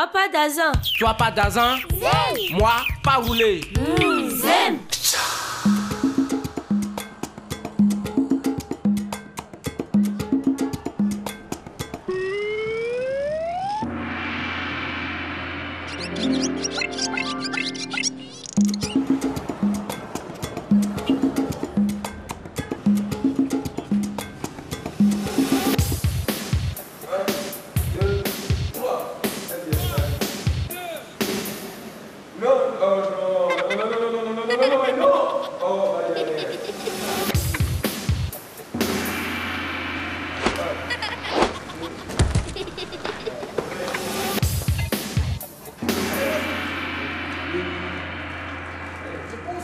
Moi pas d'azin. Toi pas d'azin Moi pas roulé. Zen.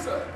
coisa.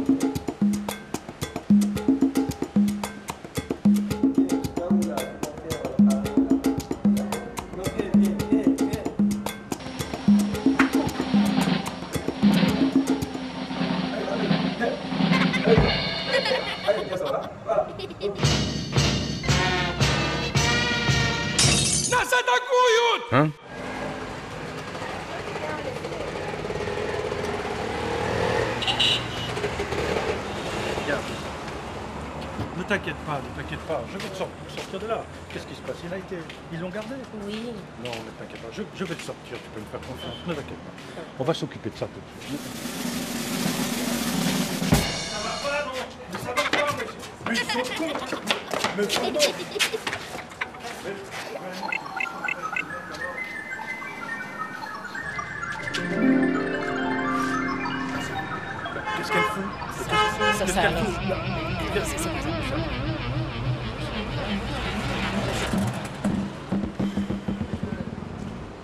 Hein? Regarde. Ne t'inquiète pas, ne t'inquiète pas. Je vais te sortir, sortir de là. Qu'est-ce qui se passe? Il a été. Ils l'ont gardé Oui. Non, ne t'inquiète pas. Je, je vais te sortir. Tu peux me faire confiance. Ne t'inquiète pas. On va s'occuper de ça tout de suite. Mais ils sont cons. Mais vraiment. Qu'est-ce qu'elle fout Ça, Qu'est-ce ça, alors.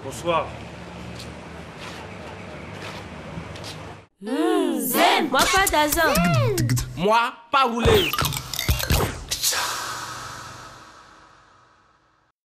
Bonsoir. Zen. Moi pas d'azin. Moi pas roulé.